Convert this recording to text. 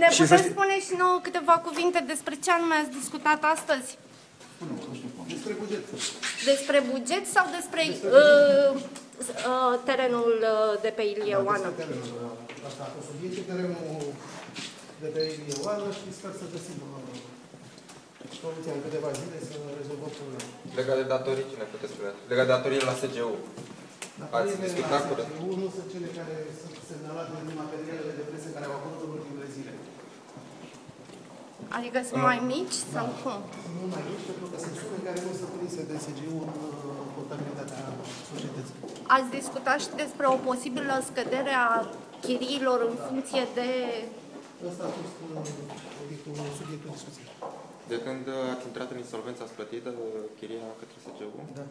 Ne Și să puteți știi- spune și nouă câteva cuvinte despre ce anume ați discutat astăzi? Despre buget. Despre buget sau despre uh, uh, terenul uh, de pe Ilie Oană? Despre terenul. Asta a fost subiectul, terenul de pe Ilie Oană și sper să găsim uh, soluția în câteva zile să rezolvăm problema. Legat de datorii, ce ne puteți spune? Legat de datorii la SGU. Ați Datoriile discutat la cu- SGU nu sunt cele care sunt semnalate în materialele de presă care au apărut în ultimele zile. Adică sunt mai mici sau cum? Nu mai mici, pentru că sunt sume care nu sunt prinse de SGU în uh, contabilitatea societății. Ați discutat și despre o posibilă scădere a chiriilor în funcție de... Ăsta a fost uh, obiectul, subiectul discuției. De când ați intrat în insolvență, ați plătit uh, chiria către SGU? Da.